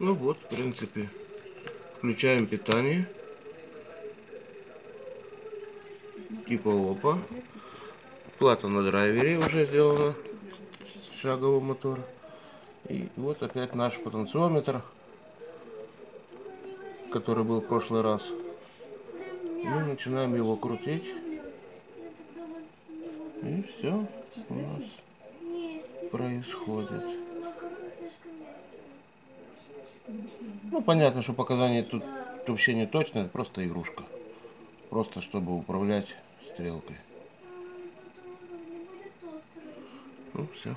Ну вот, в принципе, включаем питание. Типа опа. Плата на драйвере уже сделана. Шагового мотора. И вот опять наш потенциометр, который был в прошлый раз. Мы начинаем его крутить. И все у нас происходит. Ну, понятно, что показания тут вообще не точно, это просто игрушка. Просто чтобы управлять стрелкой. Ну, все.